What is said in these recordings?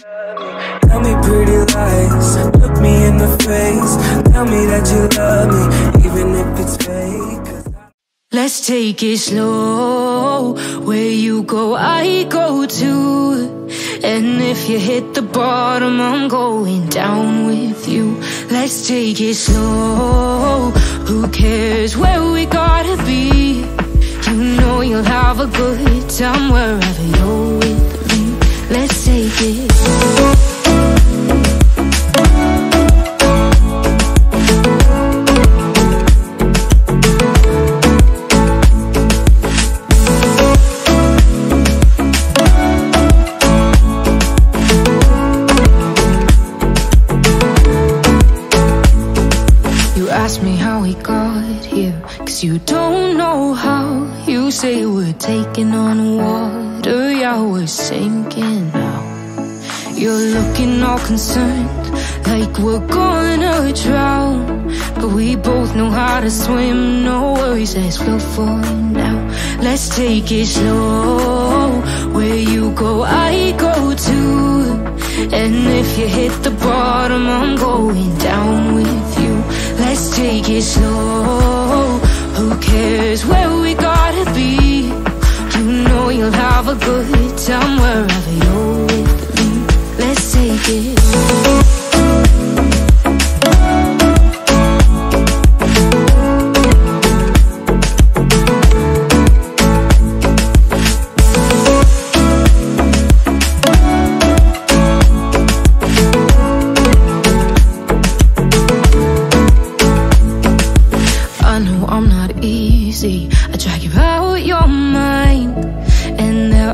Tell me pretty lies, look me in the face. Tell me that you love me, even if it's fake. Let's take it slow. Where you go, I go too. And if you hit the bottom, I'm going down with you. Let's take it slow. Who cares where we gotta be? You know you'll have a good time wherever you're with. Let's take it. We're sinking now. You're looking all concerned, like we're gonna drown. But we both know how to swim, no worries, let's flow for now. Let's take it slow. Where you go, I go too. And if you hit the bottom, I'm going down with you. Let's take it slow. Who cares where we gotta be? You'll have a good time wherever you're with me. Let's take it. I know I'm not easy. I drag you out your mind.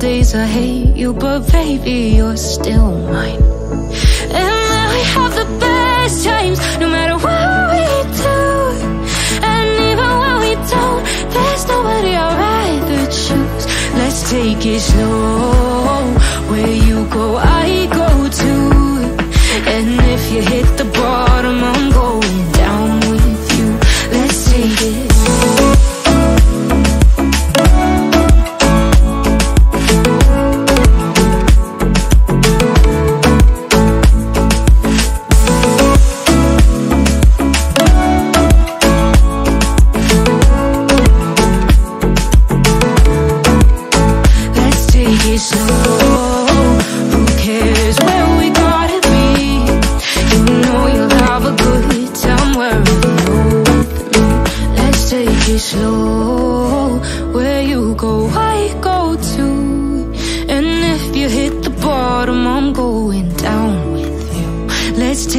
Days I hate you, but baby, you're still mine.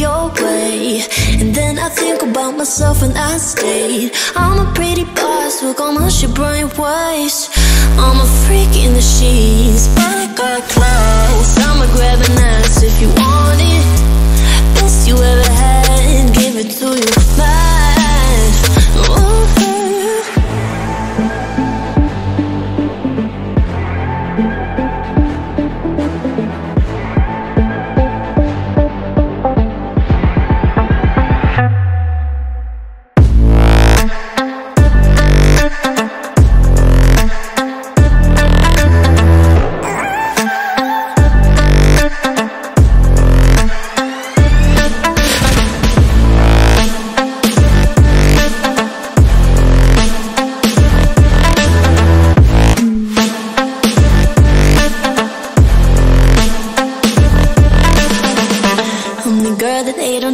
your way. And then I think about myself and I stay I'm a pretty boss with my shit, brain waste I'm a freak in the sheets, but I got clothes. I'ma grab an ass if you want it. Best you ever had, and give it to you fast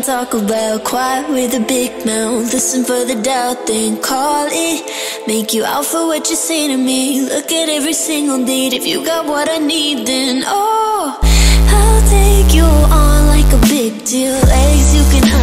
talk about. Quiet with a big mouth. Listen for the doubt, then call it. Make you out for what you say to me. Look at every single date. If you got what I need, then oh, I'll take you on like a big deal. Legs you can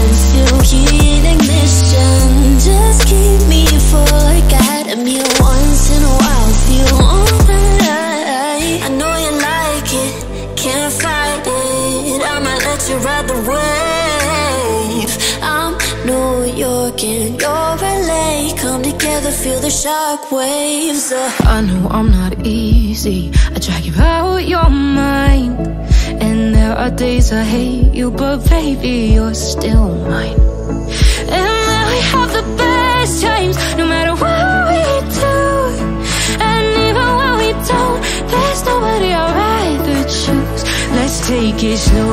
feel the shock waves. Uh. I know I'm not easy. I drag you out your mind. And there are days I hate you, but baby, you're still mine. And now we have the best times, no matter what we do. And even when we don't, there's nobody I'd rather choose. Let's take it slow.